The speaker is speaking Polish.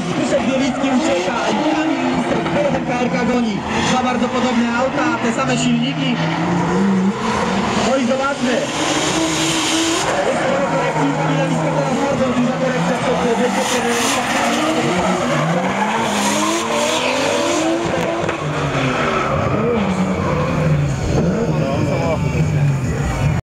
Zbyszek Bielicki ucieka i Kamil Lisek, KRK goni. Dwa bardzo podobne auta, te same silniki. No i zobaczmy. Jest trochę korekcji, teraz bardzo duża korekcja, co będzie